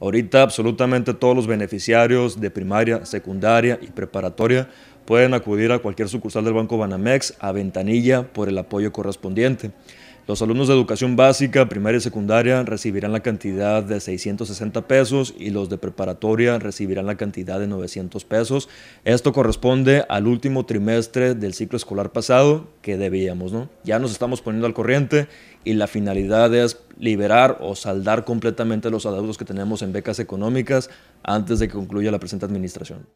Ahorita absolutamente todos los beneficiarios de primaria, secundaria y preparatoria pueden acudir a cualquier sucursal del Banco Banamex a ventanilla por el apoyo correspondiente. Los alumnos de educación básica, primaria y secundaria recibirán la cantidad de 660 pesos y los de preparatoria recibirán la cantidad de 900 pesos. Esto corresponde al último trimestre del ciclo escolar pasado que debíamos, ¿no? Ya nos estamos poniendo al corriente y la finalidad es liberar o saldar completamente los adeudos que tenemos en becas económicas antes de que concluya la presente administración.